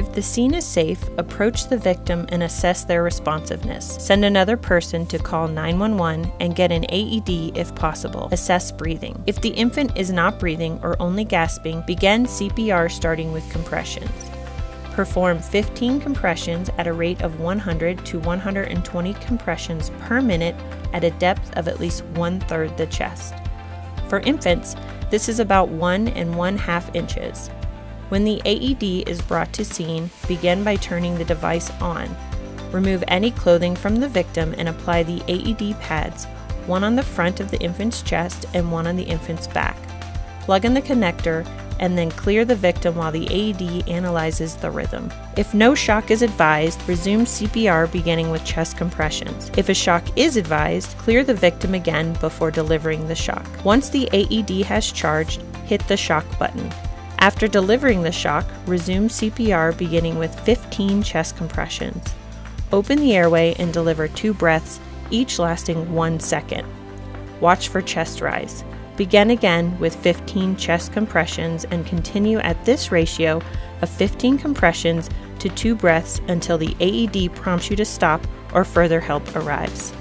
If the scene is safe, approach the victim and assess their responsiveness. Send another person to call 911 and get an AED if possible. Assess breathing. If the infant is not breathing or only gasping, begin CPR starting with compressions. Perform 15 compressions at a rate of 100 to 120 compressions per minute at a depth of at least one third the chest. For infants, this is about one and one half inches. When the AED is brought to scene, begin by turning the device on. Remove any clothing from the victim and apply the AED pads, one on the front of the infant's chest and one on the infant's back. Plug in the connector and then clear the victim while the AED analyzes the rhythm. If no shock is advised, resume CPR beginning with chest compressions. If a shock is advised, clear the victim again before delivering the shock. Once the AED has charged, hit the shock button. After delivering the shock, resume CPR beginning with 15 chest compressions. Open the airway and deliver two breaths, each lasting one second. Watch for chest rise. Begin again with 15 chest compressions and continue at this ratio of 15 compressions to two breaths until the AED prompts you to stop or further help arrives.